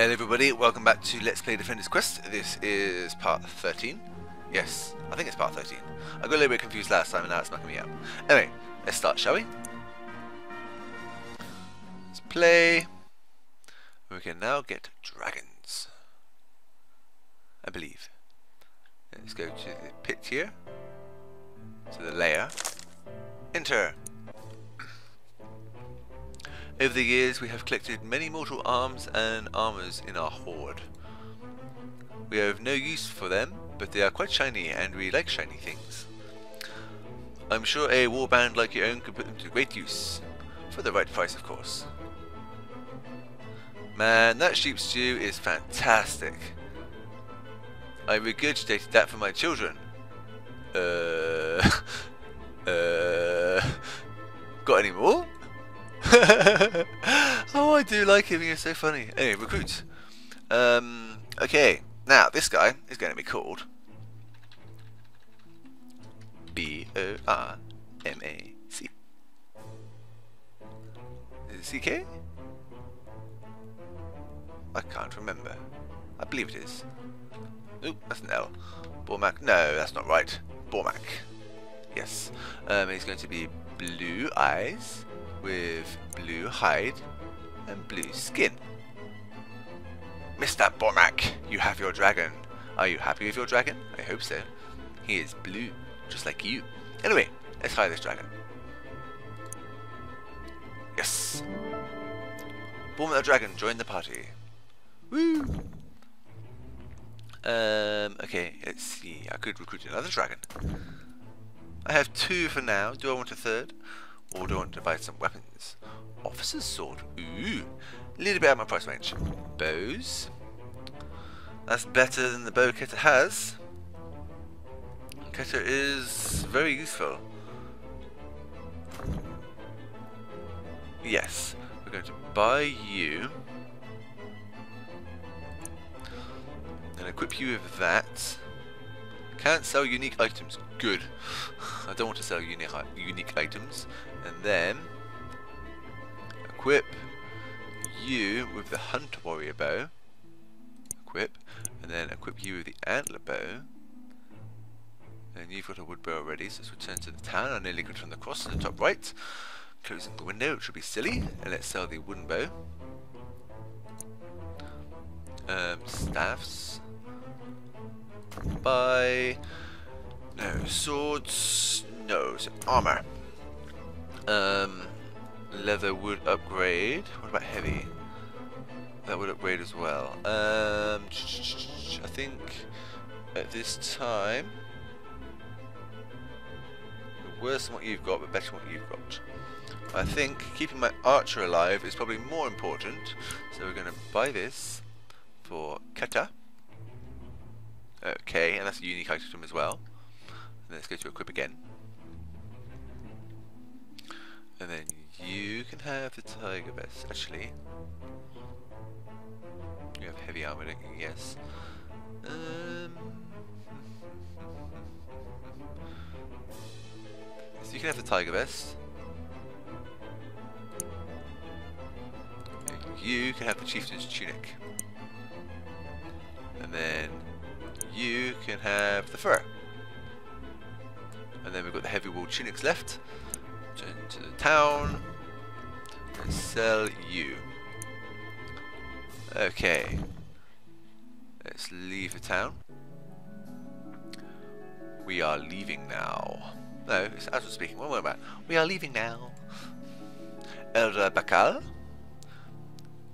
Hello everybody, welcome back to Let's Play Defender's Quest. This is part 13. Yes, I think it's part 13. I got a little bit confused last time and now it's knocking me out. Anyway, let's start, shall we? Let's play. We can now get dragons. I believe. Let's go to the pit here. To the lair. Enter. Over the years we have collected many mortal arms and armors in our hoard. We have no use for them, but they are quite shiny and we like shiny things. I'm sure a warband like your own could put them to great use. For the right price, of course. Man, that sheep stew is fantastic. I regurgitated that for my children. Uh... uh... Got any more? oh, I do like him. He's so funny. Anyway, recruits. Um, okay. Now, this guy is going to be called B O R M A C. Is it C K? I can't remember. I believe it is. Oop, that's an L. Bormac. No, that's not right. Bormac. Yes. Um, he's going to be blue eyes with blue hide and blue skin. Mr. Bormac, you have your dragon. Are you happy with your dragon? I hope so. He is blue, just like you. Anyway, let's hire this dragon. Yes. Bormac the dragon, join the party. Woo! Um, okay, let's see. I could recruit another dragon. I have two for now. Do I want a third? Or do I want to buy some weapons? Officer's sword. Ooh. A little bit out of my price range. Bows. That's better than the bow Keta has. Keta is very useful. Yes. We're going to buy you. And equip you with that. Can't sell unique items. Good. I don't want to sell unique unique items. And then equip you with the Hunter Warrior bow. Equip. And then equip you with the Antler bow. And you've got a wood bow already, so let's return to the town. I nearly got from the cross in the top right. Closing the window, which would be silly. And let's sell the wooden bow. Um, staffs by no swords no so armor. Um leather would upgrade. What about heavy? That would upgrade as well. Um I think at this time worse than what you've got but better than what you've got. I think keeping my archer alive is probably more important. So we're going to buy this for Keta Okay, and that's a unique item as well. Let's go to equip again. And then you can have the tiger vest, actually. You have heavy armor, don't you? Yes. Um, so you can have the tiger vest. You can have the chieftain's tunic. And then you can have the fur. And then we've got the heavy wool tunics left. Turn to the town and sell you. Okay. Let's leave the town. We are leaving now. No, it's as we're speaking. What am I about? We are leaving now. Elder Bakal.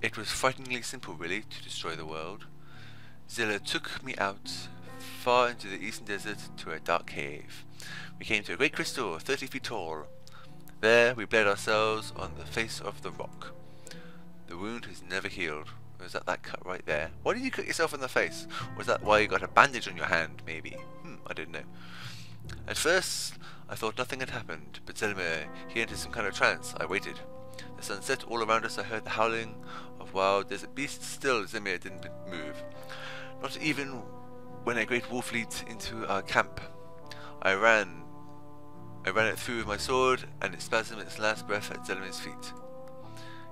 It was frighteningly simple, really, to destroy the world. Zilla took me out far into the eastern desert to a dark cave. We came to a great crystal, 30 feet tall. There we bled ourselves on the face of the rock. The wound has never healed. Was that that cut right there? Why did you cut yourself in the face? Was that why you got a bandage on your hand, maybe? Hmm, I didn't know. At first, I thought nothing had happened, but Zelemir, he entered some kind of trance. I waited. The sun set all around us. I heard the howling of wild desert beasts. Still, Zelemir didn't move. Not even when a great wolf leaped into our camp. I ran. I ran it through with my sword, and it spasmed its last breath at Zelemir's feet.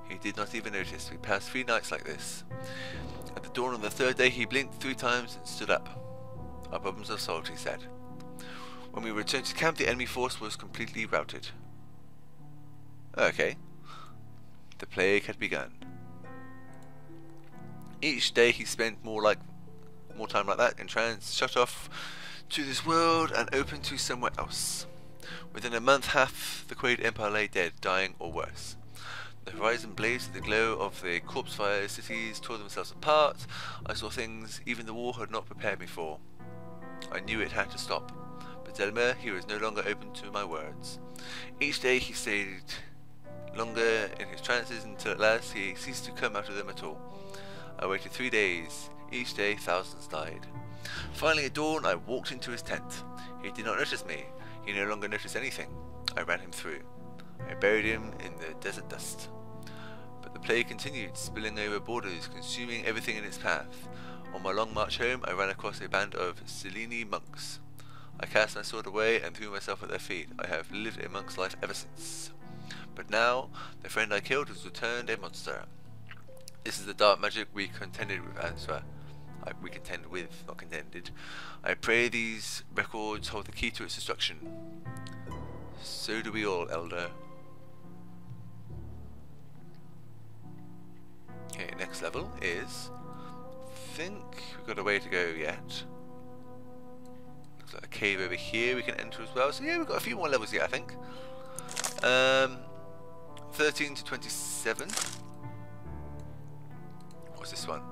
He did not even notice. We passed three nights like this. At the dawn of the third day, he blinked three times and stood up. Our problems are solved, he said. When we returned to camp, the enemy force was completely routed. Okay. The plague had begun. Each day he spent more like more time like that in trance, shut off to this world and open to somewhere else. Within a month half the Quaid Empire lay dead, dying or worse. The horizon blazed with the glow of the corpse fires, cities tore themselves apart. I saw things even the war had not prepared me for. I knew it had to stop. But Zelemir, he was no longer open to my words. Each day he stayed longer in his trances until at last he ceased to come out of them at all. I waited three days. Each day thousands died. Finally at dawn I walked into his tent. He did not notice me. He no longer noticed anything. I ran him through. I buried him in the desert dust. But the plague continued, spilling over borders, consuming everything in its path. On my long march home I ran across a band of Selene monks. I cast my sword away and threw myself at their feet. I have lived a monk's life ever since. But now, the friend I killed has returned a monster. This is the dark magic we contended with, answer. We contend with, not contended. I pray these records hold the key to its destruction. So do we all, Elder. Okay, next level is... I think we've got a way to go yet. Looks like a cave over here we can enter as well. So yeah, we've got a few more levels yet, I think. Um, 13 to 27. What's this one?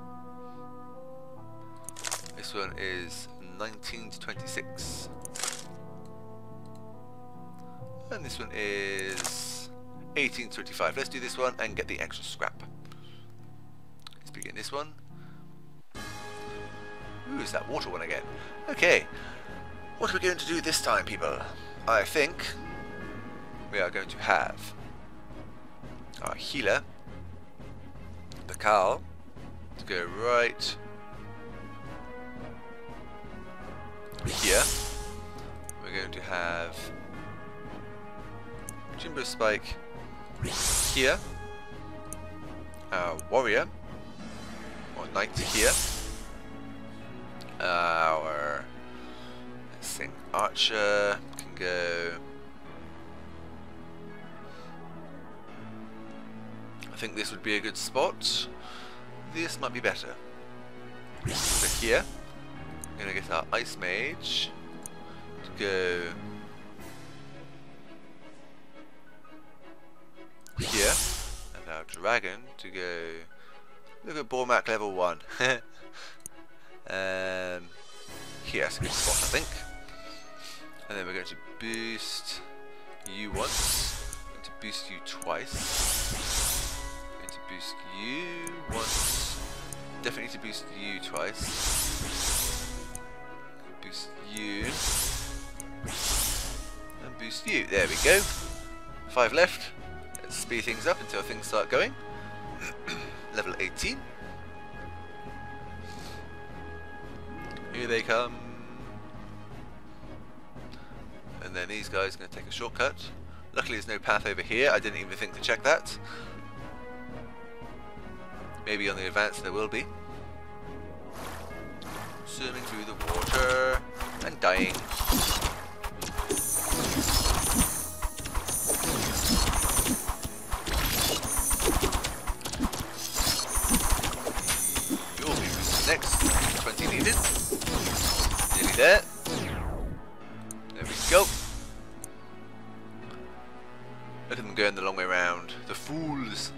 This one is 19 to 26. And this one is 18 to 25. Let's do this one and get the extra scrap. Let's begin this one. Ooh, is that water one again? Okay. What are we going to do this time, people? I think we are going to have our healer, the Carl, to go right here. We're going to have Jimbo Spike here, our warrior, or knight here, our let archer can go I think this would be a good spot. This might be better. So here, we're gonna get our Ice Mage to go here, and our Dragon to go. Look at Bormac level one. um, here's a good spot, I think. And then we're going to boost you once, going to boost you twice, going to boost you once, definitely to boost you twice, you, and boost you. There we go. Five left. Let's speed things up until things start going. Level 18. Here they come. And then these guys are going to take a shortcut. Luckily there's no path over here. I didn't even think to check that. Maybe on the advance there will be. Swimming through the water and dying. You'll be next. 20 needed. Nearly there. There we go. Look at them going the long way round. The fools.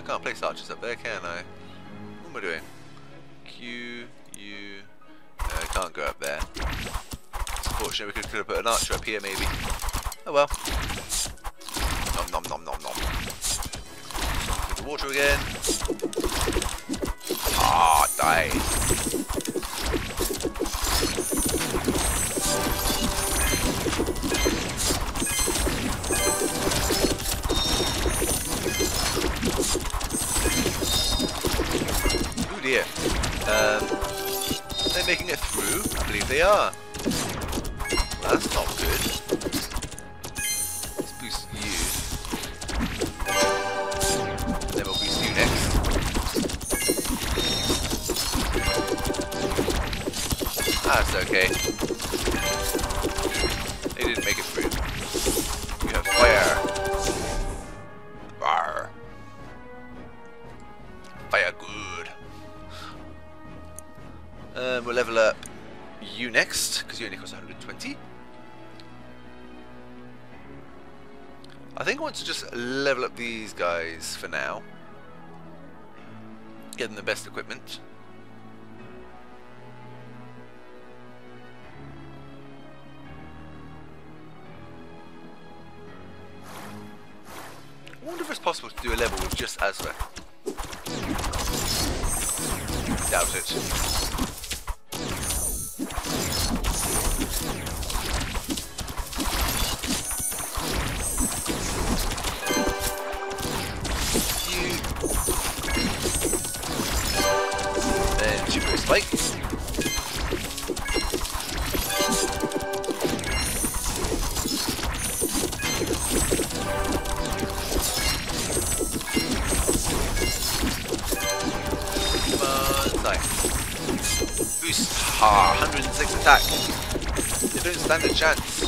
I can't place archers up there, can I? What am I doing? Can't go up there. It's unfortunate, we could, could have put an archer up here maybe. Oh well. Nom nom nom nom nom. the water again. Ah, die. Apparently they are. Well, that's not good. Let's boost you. Then we'll boost you next. Ah, that's okay. For now. Stand a chance.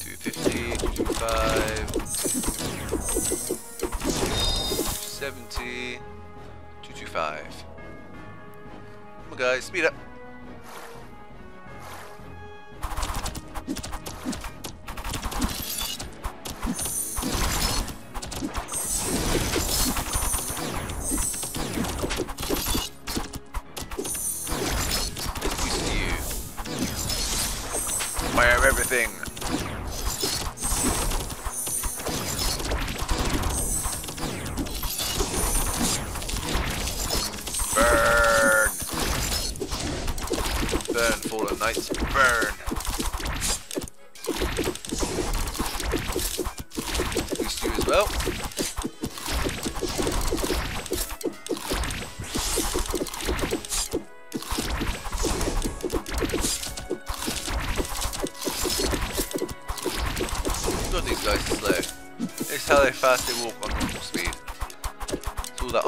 Two fifty, two five. 270, 225. Come on guys, speed up.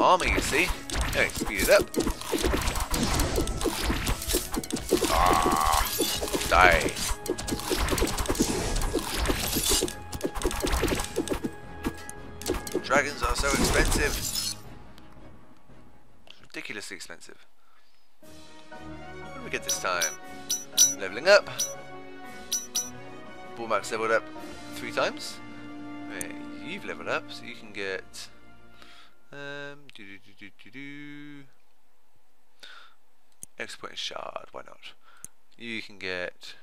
Armor you see. Hey, speed it up. Ah, die. Dragons are so expensive. Ridiculously expensive. What do we get this time? Leveling up. Ball Bullmax leveled up three times. Wait, you've leveled up, so you can get. Do do do shard. Why not? you can get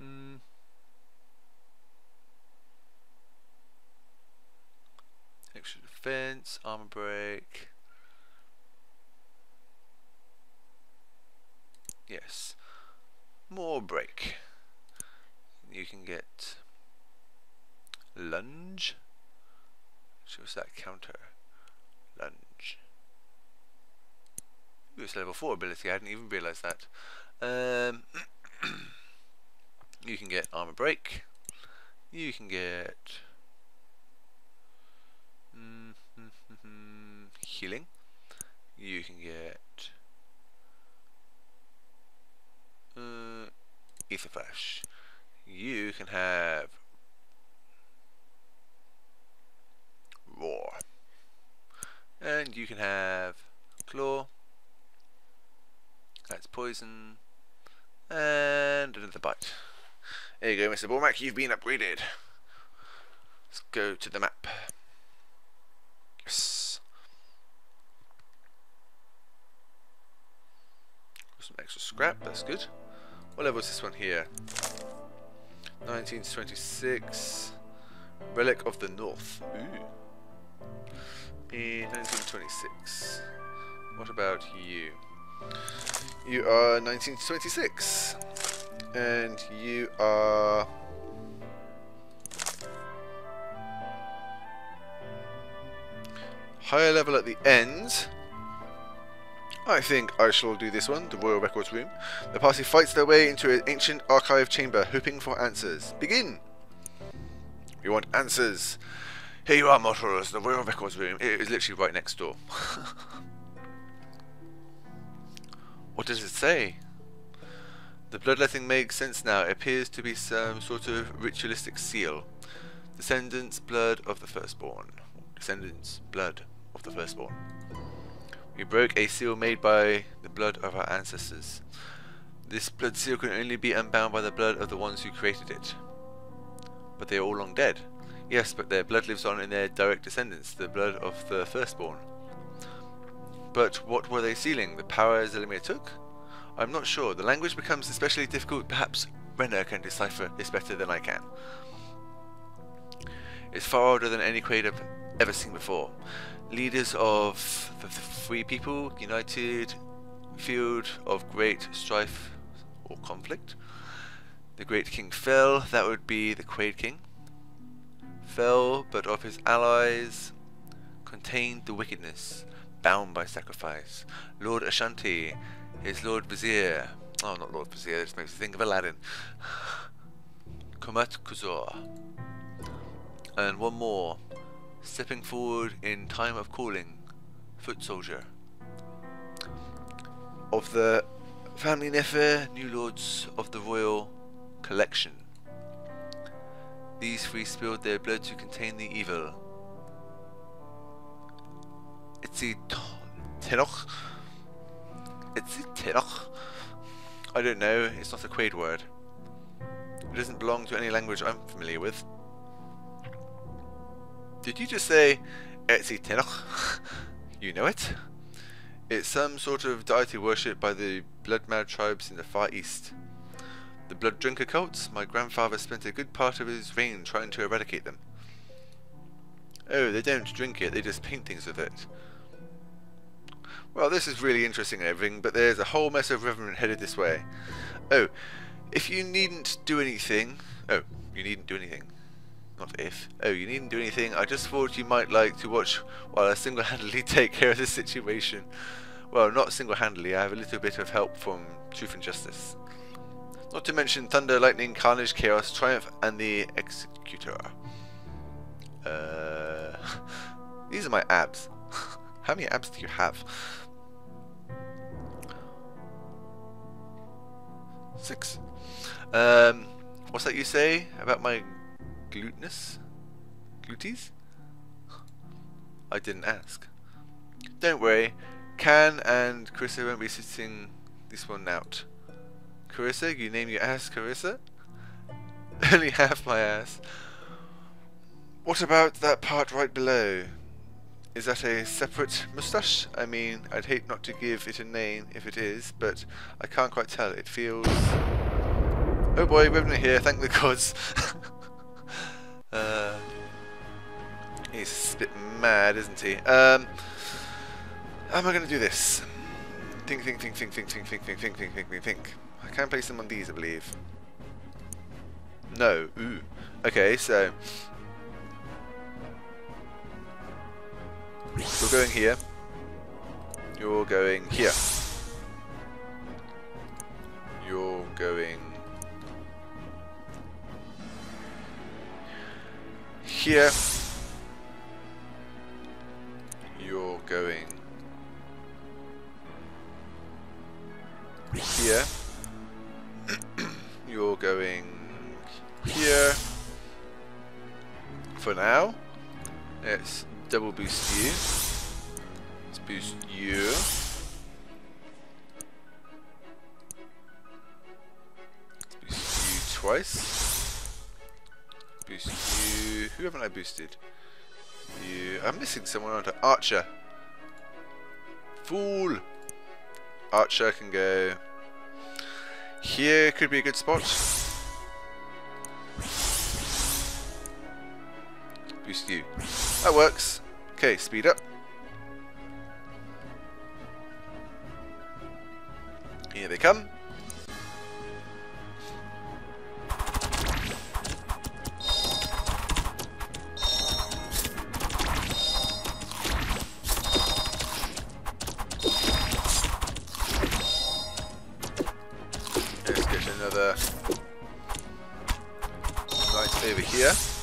mm, extra defense, armor break. Yes, more break. You can get lunge. Shows that counter. Lunge. It's level 4 ability, I hadn't even realised that. Um, you can get armor break. You can get mm, healing. You can get uh, ether flash. You can have roar, and you can have claw that's poison. And another bite. There you go, Mr. Bormac, you've been upgraded. Let's go to the map. Yes. Some extra scrap, that's good. What level is this one here? 1926. Relic of the North. Ooh. In 1926. What about you? You are 1926. And you are... Higher level at the end. I think I shall do this one, the Royal Records Room. The party fights their way into an ancient archive chamber, hoping for answers. Begin! We want answers. Here you are, Mortals, the Royal Records Room. It is literally right next door. what does it say? The bloodletting makes sense now. It appears to be some sort of ritualistic seal. Descendants, blood of the firstborn. Descendants, blood of the firstborn. We broke a seal made by the blood of our ancestors. This blood seal can only be unbound by the blood of the ones who created it. But they are all long dead. Yes, but their blood lives on in their direct descendants, the blood of the firstborn. But what were they sealing? The power Zelemir took? I'm not sure. The language becomes especially difficult. Perhaps Renner can decipher this better than I can. It's far older than any Quaid I've ever seen before. Leaders of the free people, united field of great strife or conflict. The great king fell, that would be the Quaid king. Fell, but of his allies contained the wickedness, bound by sacrifice. Lord Ashanti, his Lord Vizier, oh not Lord Vizier, this makes me think of Aladdin. Kumat Kuzor. And one more, stepping forward in time of calling, foot soldier. Of the family Nefer, new lords of the royal collection. These three spilled their blood to contain the evil. It's a Tenoch. It's a Tenoch. I don't know, it's not a Quaid word. It doesn't belong to any language I'm familiar with. Did you just say Etzi Tenoch? you know it? It's some sort of deity worshipped by the blood mad tribes in the Far East. The blood drinker cults, my grandfather spent a good part of his reign trying to eradicate them. Oh, they don't drink it, they just paint things with it. Well, this is really interesting and everything, but there's a whole mess of Revenant headed this way. Oh, if you needn't do anything... Oh, you needn't do anything. Not if. Oh, you needn't do anything. I just thought you might like to watch while I single-handedly take care of this situation. Well, not single-handedly. I have a little bit of help from Truth and Justice. Not to mention Thunder, Lightning, Carnage, Chaos, Triumph, and the Executor. Uh, these are my abs. How many abs do you have? Six. Um, what's that you say about my glutinous? Glutees? I didn't ask. Don't worry, Can and Carissa won't be sitting this one out. Carissa, you name your ass Carissa? Only half my ass. What about that part right below? Is that a separate moustache? I mean, I'd hate not to give it a name if it is, but I can't quite tell. It feels... Oh boy, Revenant here, thank the gods. uh, he's a bit mad, isn't he? Um, how am I going to do this? Think, think, think, think, think, think, think, think, think, think, think, think, think. I can place them on these, I believe. No. Ooh. Okay, so... You're going here. You're going here. You're going... Here. You're going... Here. You're going here for now. Let's double boost you. Let's boost you. Let's boost you twice. Boost you. Who haven't I boosted? You. I'm missing someone on Archer. Fool! Archer can go here could be a good spot. Boost you. That works. Okay, speed up. Here they come. over here.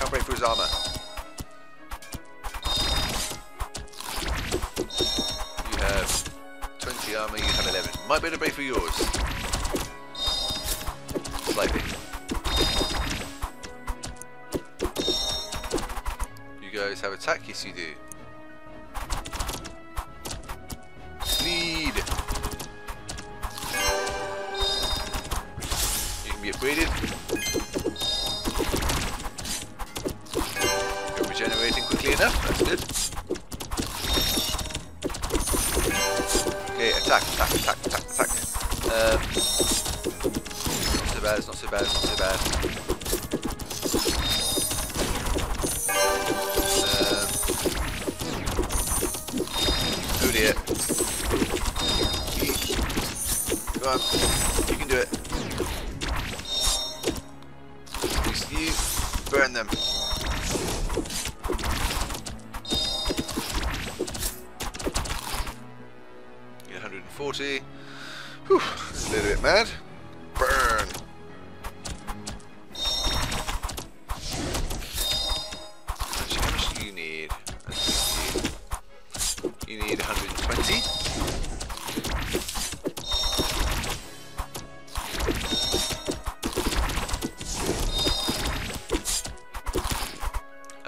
Can't break through his armor. You have 20 armor, you have 11. Might be able to break through yours. Slightly. You guys have attack? Yes you do. Lead! You can be upgraded.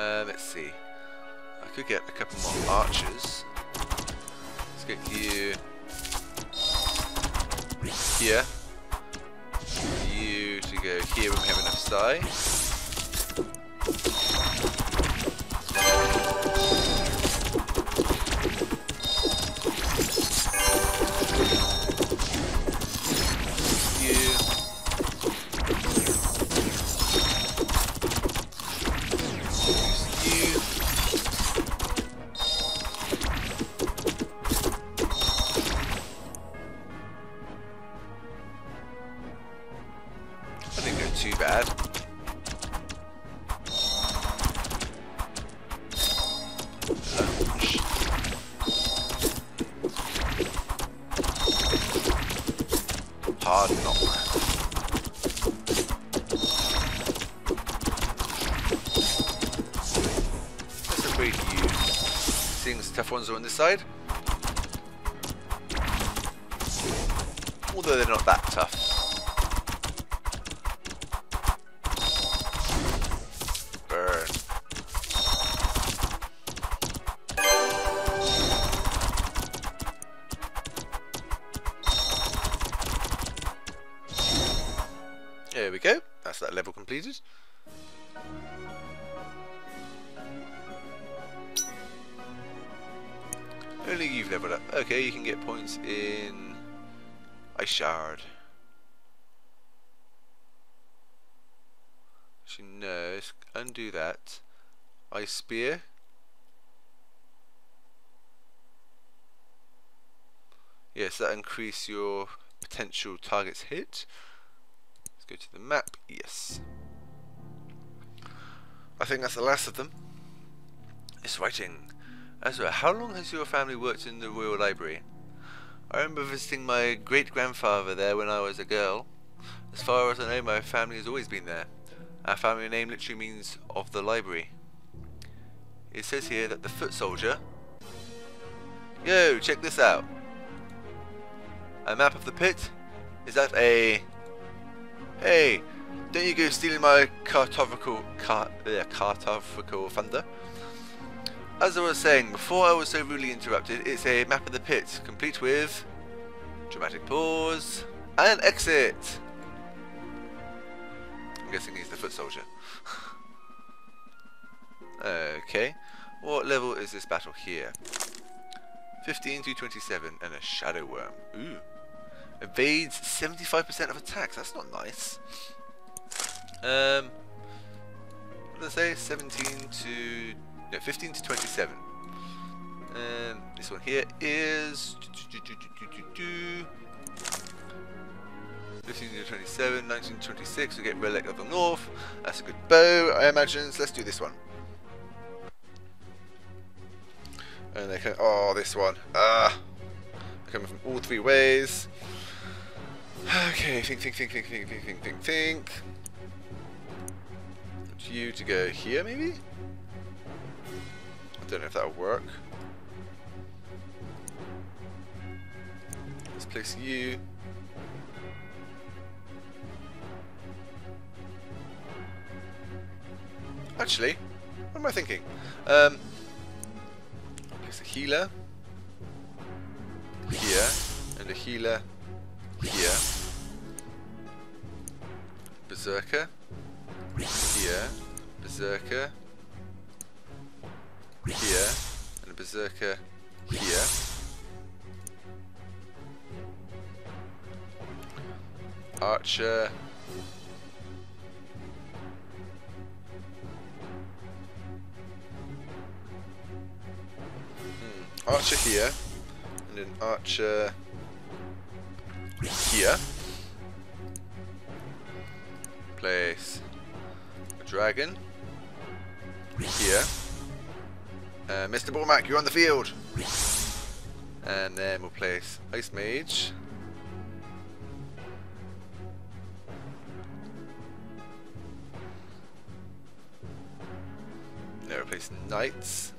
Uh, let's see. I could get a couple more archers. Let's get you here. You to go here when we have enough size. Side. Although they're not that tough. Spear. Yes, that increase your potential targets hit. Let's go to the map. Yes. I think that's the last of them. It's writing. Ezra, how long has your family worked in the Royal Library? I remember visiting my great grandfather there when I was a girl. As far as I know, my family has always been there. Our family name literally means of the library. It says here that the foot soldier. Yo, check this out. A map of the pit? Is that a. Hey, don't you go stealing my cartographical. Car, uh, cartographical thunder? As I was saying, before I was so rudely interrupted, it's a map of the pit, complete with dramatic pause and exit. I'm guessing he's the foot soldier. Okay, what level is this battle here? 15 to 27 and a shadow worm. Ooh. Evades 75% of attacks. That's not nice. Um, I say? 17 to no, 15 to 27. And this one here is 15 to 27, 19 to 26. We get Relic of the North. That's a good bow, I imagine. So let's do this one. And they can. Oh, this one. Ah. Coming from all three ways. Okay, think, think, think, think, think, think, think, think, think. Want you to go here, maybe? I don't know if that'll work. Let's place you. Actually, what am I thinking? Um, place a healer here and a healer here. Berserker here, Berserker here, and a Berserker here. Archer Archer here, and an archer here. Place a dragon here. Uh, Mr. Bormac, you're on the field. And then we'll place Ice Mage. Now replace Knights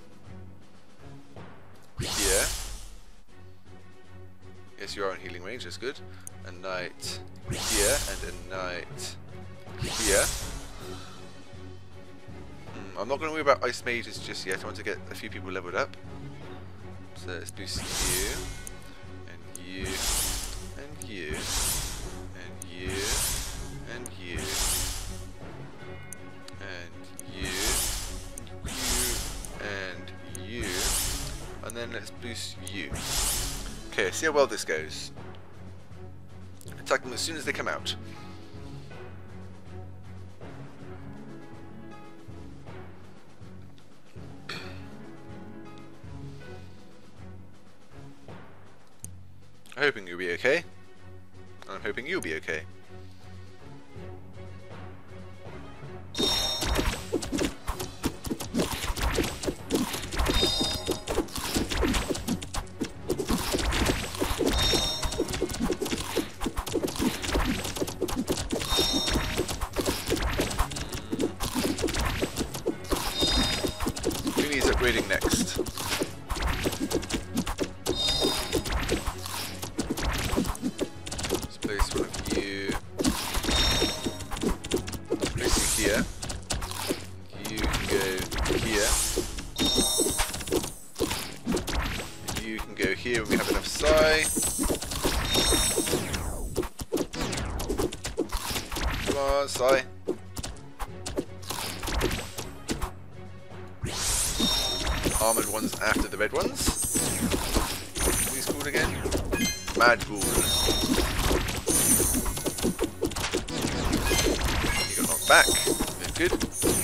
Yes, you are in healing range, that's good. A knight here and a knight here. Mm, I'm not going to worry about ice mages just yet. I want to get a few people leveled up. So let's boost you, and you, and you, and you, and you, and you, and you, and you, and then let's boost you. Okay, see how well this goes. Attack them as soon as they come out. I'm hoping you'll be okay. I'm hoping you'll be okay. Back. Good.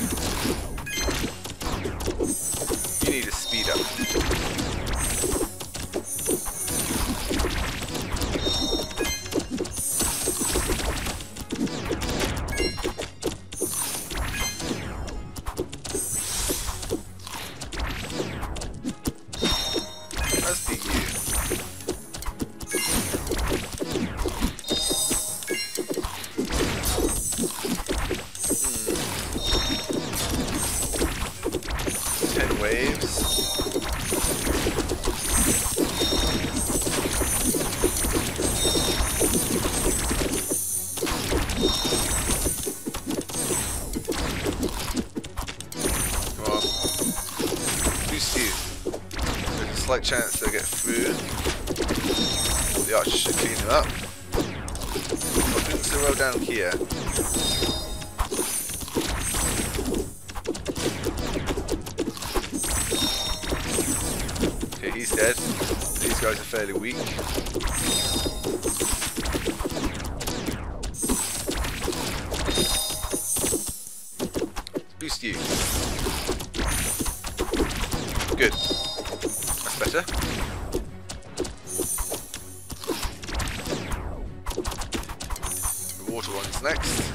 He's dead. These guys are fairly weak. Boost you. Good. That's better. The water one's next.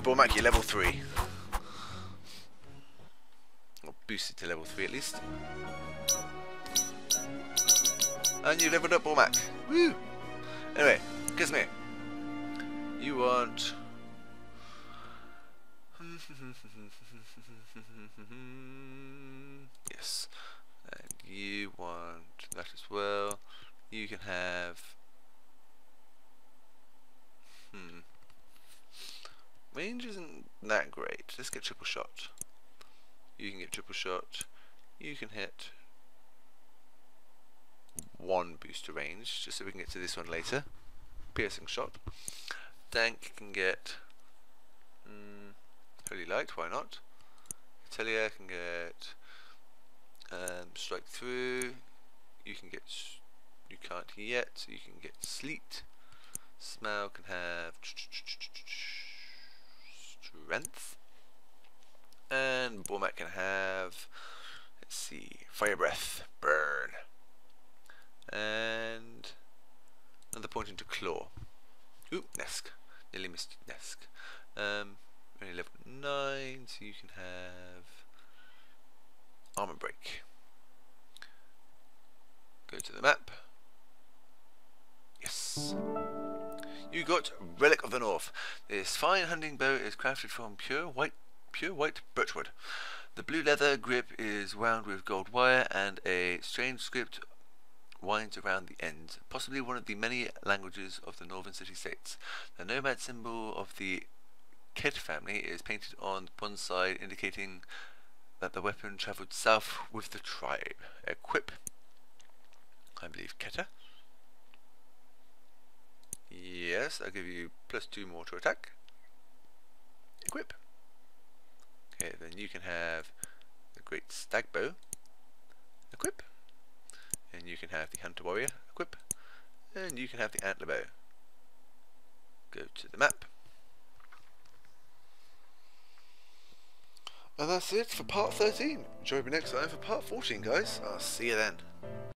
Here you go, Bormac, you're level 3. Or boosted to level 3 at least. And you leveled up Bormac. Woo! Anyway, Gizme. You want... yes. And you want that as well. You can have... Hmm. Range isn't that great. Let's get triple shot. You can get triple shot. You can hit one booster range, just so we can get to this one later. Piercing shot. Dank can get mm, Holy Light, why not? Atelier can get um, Strike Through. You can get, you can't yet, so you can get Sleet. Smell can have Strength. And Bormac can have, let's see, Fire Breath, Burn and another point into claw. Ooh, Nesk. Nearly missed Nesk. Um, only level 9, so you can have armor break. Go to the map. Yes. You got Relic of the North. This fine hunting bow is crafted from pure white pure white birchwood. The blue leather grip is wound with gold wire and a strange script winds around the end, possibly one of the many languages of the northern city-states. The nomad symbol of the Ket family is painted on one side, indicating that the weapon travelled south with the tribe. Equip, I believe, Ketta. Yes, I'll give you plus two more to attack. Equip. Okay, then you can have the great stag bow equip, and you can have the hunter warrior equip, and you can have the antler bow. Go to the map. And that's it for part 13. Join me next time for part 14, guys. I'll see you then.